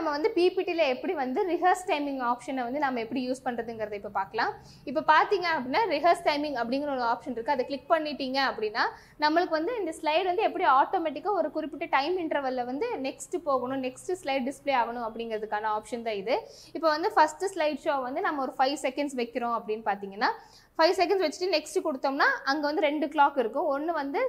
நம்ம வந்து பிபிடியில் எப்படி வந்து ரிஹர்ஸ் டைமிங் ஆப்ஷனை வந்து நம்ம எப்படி யூஸ் பண்ணுறதுங்கிறத இப்போ பார்க்கலாம் இப்போ பார்த்தீங்க அப்படின்னா ரிஹர்ஸ் டைமிங் அப்படிங்கிற ஒரு ஆப்ஷன் இருக்குது அதை கிளிக் பண்ணிட்டீங்க அப்படின்னா நம்மளுக்கு வந்து இந்த ஸ்லைடு வந்து எப்படி ஆட்டோமேட்டிக்காக ஒரு குறிப்பிட்ட டைம் இன்டர்வலில் வந்து நெக்ஸ்ட் போகணும் நெக்ஸ்ட் ஸ்லைட் டிஸ்ப்ளே ஆகணும் அப்படிங்கிறதுக்கான ஆப்ஷன் தான் இது. இப்போ வந்து ஃபஸ்ட்டு ஸ்லைட் ஷோ வந்து நம்ம ஒரு ஃபைவ் செகண்ட்ஸ் வைக்கிறோம் அப்படின்னு பார்த்தீங்கன்னா ஃபைவ் செகண்ட்ஸ் வச்சுட்டு நெக்ஸ்ட் கொடுத்தோம்னா அங்கே வந்து ரெண்டு கிளாக் இருக்கும். ஒன்று வந்து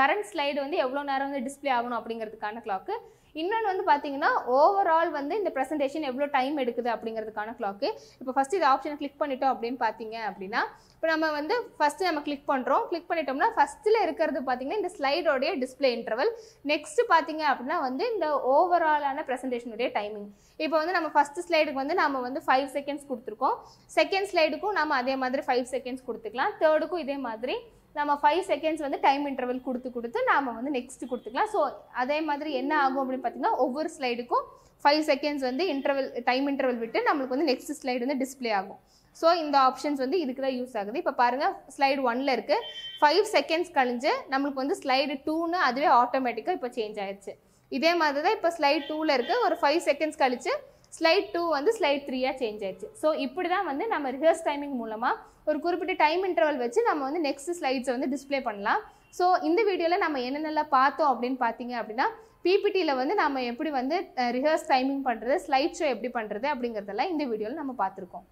கரண்ட் ஸ்லைடு வந்து எவ்வளோ நேரம் வந்து டிஸ்ப்ளே ஆகணும் அப்படிங்கிறதுக்கான கிளாக்கு இன்னொன்று வந்து பார்த்தீங்கன்னா ஓவரால் வந்து இந்த ப்ரெசன்டேஷன் எவ்வளோ டைம் எடுக்குது அப்படிங்கிறதுக்கான கிளாக்கு இப்போ ஃபஸ்ட்டு இது ஆப்ஷனை கிளிக் பண்ணிட்டோம் அப்படின்னு பார்த்தீங்க அப்படின்னா இப்போ நம்ம வந்து ஃபஸ்ட்டு நம்ம கிளிக் பண்ணுறோம் கிளிக் பண்ணிட்டோம்னா ஃபஸ்ட்டில் இருக்கிறது பார்த்தீங்கன்னா இந்த ஸ்லைடோடைய டிஸ்ப்ளே இன்டர்வல் நெக்ஸ்ட் பார்த்தீங்க அப்படின்னா வந்து இந்த ஓவராலான ப்ரெசன்டேஷனுடைய டைமிங் இப்போ வந்து நம்ம ஃபஸ்ட் ஸ்லைடுக்கு வந்து நம்ம வந்து ஃபைவ் செகண்ட்ஸ் கொடுத்துருக்கோம். செகண்ட் ஸ்லைடுக்கும் நம்ம அதே மாதிரி ஃபைவ் செகண்ட்ஸ் கொடுத்துக்கலாம். தேர்டுக்கும் இதே மாதிரி நம்ம ஃபைவ் செகண்ட்ஸ் வந்து டைம் இன்டர்வல் கொடுத்து கொடுத்து நாம் வந்து நெக்ஸ்ட் கொடுத்துக்கலாம். ஸோ அதே மாதிரி என்ன ஆகும் அப்படின்னு பார்த்தீங்கன்னா ஒவ்வொரு ஸ்லைடுக்கும் ஃபைவ் செகண்ட்ஸ் வந்து இன்டர்வல் டைம் இன்டர்வல் விட்டு நம்மளுக்கு வந்து நெக்ஸ்ட் ஸ்லைடு வந்து டிஸ்ப்ளே ஆகும். ஸோ இந்த ஆப்ஷன்ஸ் வந்து இதுக்கு தான் யூஸ் ஆகுது. இப்போ பாருங்கள் ஸ்லைடு ஒன்ல இருக்குது ஃபைவ் செகண்ட்ஸ் கழிஞ்சு நம்மளுக்கு வந்து ஸ்லைடு டூன்னு அதுவே ஆட்டோமேட்டிக்காக இப்போ சேஞ்ச் ஆயிடுச்சு இதே மாதிரி தான் இப்போ ஸ்லைட் டூவில் இருக்குது ஒரு ஃபைவ் செகண்ட்ஸ் கழிச்சு ஸ்லைட் டூ வந்து ஸ்லைட் த்ரீயாக சேஞ்ச் ஆயிடுச்சு. ஸோ இப்படி தான் வந்து நம்ம ரிஹர்ஸ் டைமிங் மூலமாக ஒரு குறிப்பிட்ட டைம் இன்டர்வல் வச்சு நம்ம வந்து நெக்ஸ்ட் ஸ்லைட்ஸை வந்து டிஸ்ப்ளே பண்ணலாம். ஸோ இந்த வீடியோவில் நம்ம என்னென்னலாம் பார்த்தோம் அப்படின்னு பார்த்தீங்க அப்படின்னா பிபிடியில் வந்து நம்ம எப்படி வந்து ரிஹர்ஸ் டைமிங் பண்ணுறது ஸ்லைட் ஷோ எப்படி பண்ணுறது அப்படிங்கிறதெல்லாம் இந்த வீடியோவில் நம்ம பார்த்துருக்கோம்.